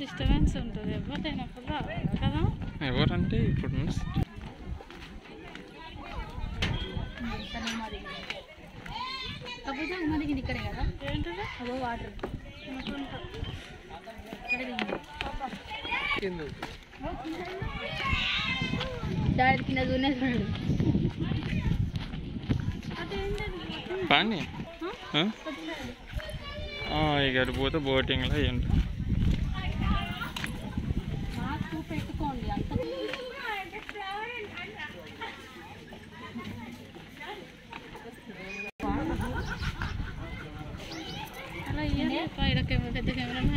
Disturbance ఉంటుంది. రావాలి కదా? ఎవరంటే ఇప్పుడు కాకపోతే మన దిగింది ఇక్కడే కదా? ఏంటిది? అదో వాటర్. ఇక్కడ దిగింది డాడీ కింద దూనే చూడండి పాండి ఇక పోతే బోటింగ్లో అయ్యండి. Ahí arriba, para que gente se